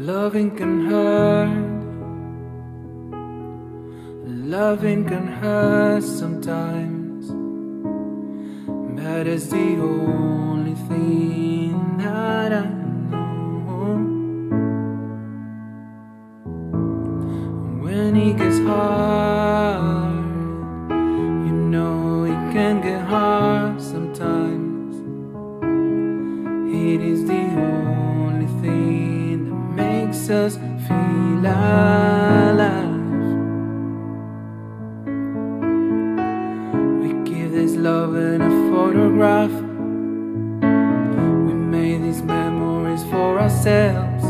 Loving can hurt. Loving can hurt sometimes. That is the only thing that I know. When it gets hard, you know it can get hard us feel alive. We give this love in a photograph. We made these memories for ourselves.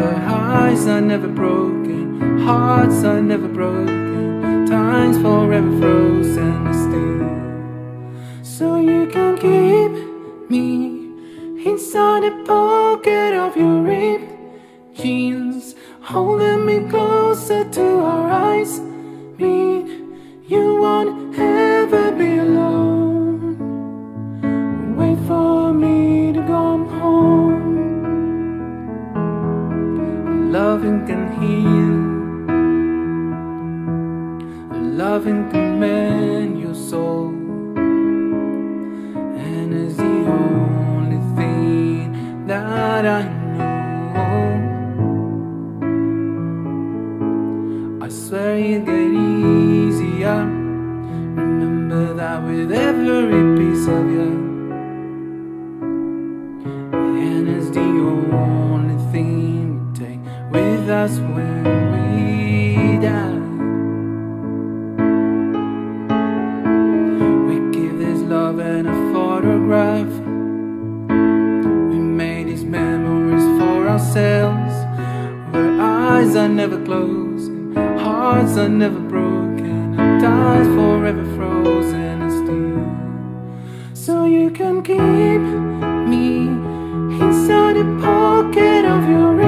Our highs are never broken, hearts are never broken, time's forever frozen still. So you can keep me inside the pocket of your ripped jeans, holding me closer to our eyes Me, You won't ever be alone. Wait for me to come home. Loving can heal. Loving can mend your soul. And it's the only thing that I know. Swear you get easier. Remember that with every piece of you. And it's the only thing we take with us when we die. We give this love in a photograph. We made these memories for ourselves. Where eyes are never closed, and hearts are never broken, and forever frozen and still. So you can keep me inside the pocket of your